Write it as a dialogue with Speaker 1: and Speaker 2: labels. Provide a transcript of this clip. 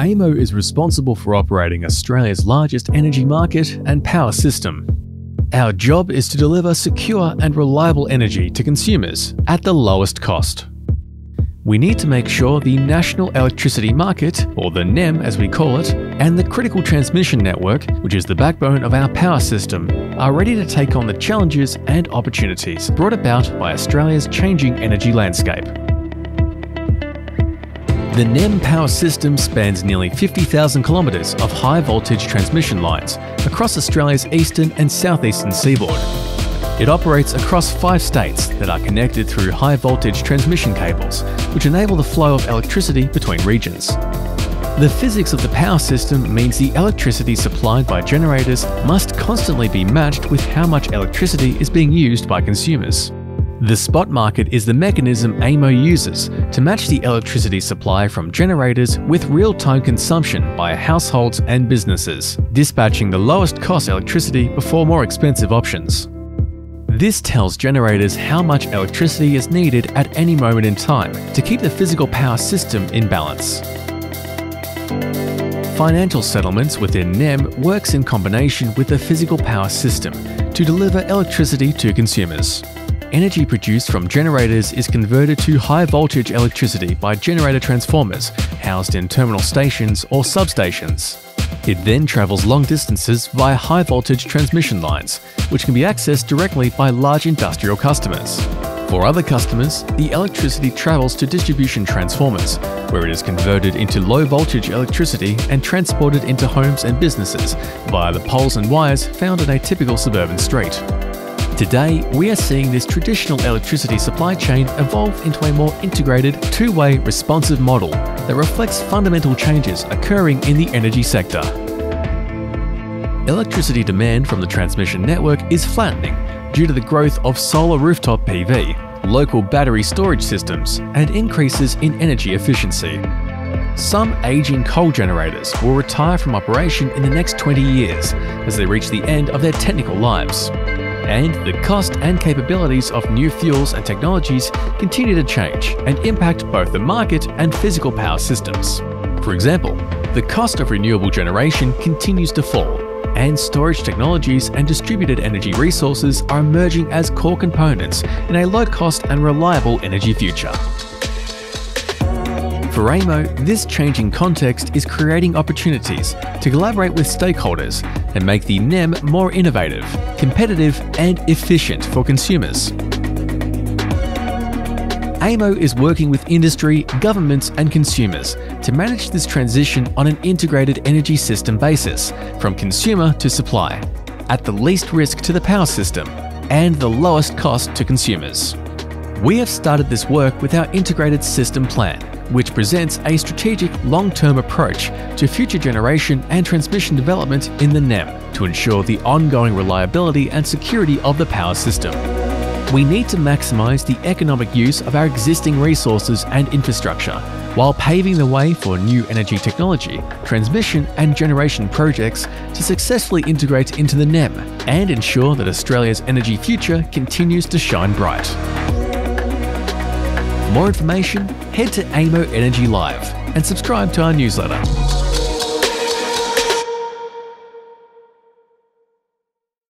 Speaker 1: AEMO is responsible for operating Australia's largest energy market and power system. Our job is to deliver secure and reliable energy to consumers at the lowest cost. We need to make sure the National Electricity Market, or the NEM as we call it, and the Critical Transmission Network, which is the backbone of our power system, are ready to take on the challenges and opportunities brought about by Australia's changing energy landscape. The NEM power system spans nearly 50,000 kilometres of high voltage transmission lines across Australia's eastern and southeastern seaboard. It operates across five states that are connected through high voltage transmission cables, which enable the flow of electricity between regions. The physics of the power system means the electricity supplied by generators must constantly be matched with how much electricity is being used by consumers. The spot market is the mechanism AEMO uses to match the electricity supply from generators with real-time consumption by households and businesses, dispatching the lowest cost electricity before more expensive options. This tells generators how much electricity is needed at any moment in time to keep the physical power system in balance. Financial settlements within NEM works in combination with the physical power system to deliver electricity to consumers. Energy produced from generators is converted to high voltage electricity by generator transformers housed in terminal stations or substations. It then travels long distances via high voltage transmission lines, which can be accessed directly by large industrial customers. For other customers, the electricity travels to distribution transformers, where it is converted into low voltage electricity and transported into homes and businesses via the poles and wires found in a typical suburban street. Today, we are seeing this traditional electricity supply chain evolve into a more integrated, two-way responsive model that reflects fundamental changes occurring in the energy sector. Electricity demand from the transmission network is flattening due to the growth of solar rooftop PV, local battery storage systems, and increases in energy efficiency. Some aging coal generators will retire from operation in the next 20 years as they reach the end of their technical lives and the cost and capabilities of new fuels and technologies continue to change and impact both the market and physical power systems. For example, the cost of renewable generation continues to fall, and storage technologies and distributed energy resources are emerging as core components in a low cost and reliable energy future. For AEMO, this changing context is creating opportunities to collaborate with stakeholders and make the NEM more innovative, competitive, and efficient for consumers. AEMO is working with industry, governments, and consumers to manage this transition on an integrated energy system basis, from consumer to supply, at the least risk to the power system and the lowest cost to consumers. We have started this work with our integrated system plan, which presents a strategic long-term approach to future generation and transmission development in the NEM to ensure the ongoing reliability and security of the power system. We need to maximise the economic use of our existing resources and infrastructure, while paving the way for new energy technology, transmission and generation projects to successfully integrate into the NEM and ensure that Australia's energy future continues to shine bright. For more information, head to AEMO Energy Live and subscribe to our newsletter.